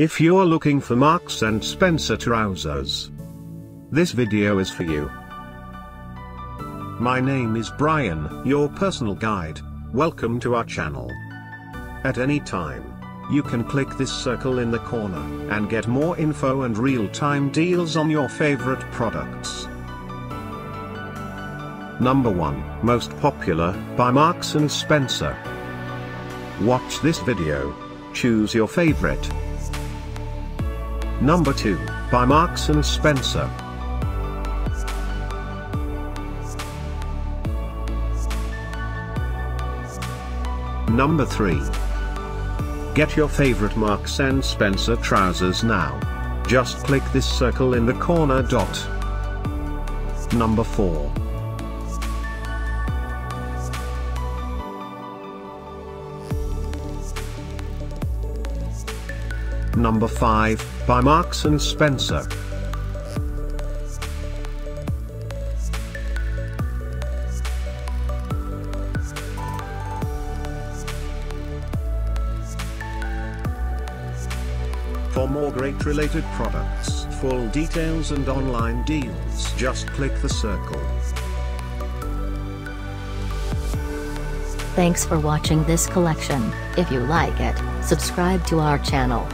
If you're looking for Marks and Spencer trousers, this video is for you. My name is Brian, your personal guide. Welcome to our channel. At any time, you can click this circle in the corner and get more info and real-time deals on your favorite products. Number 1, Most Popular, by Marks & Spencer. Watch this video. Choose your favorite. Number 2, by Marks & Spencer. Number 3. Get your favorite Marks & Spencer trousers now. Just click this circle in the corner dot. Number 4. Number 5, by Marks & Spencer. For more great related products, full details and online deals just click the circle. Thanks for watching this collection. If you like it, subscribe to our channel.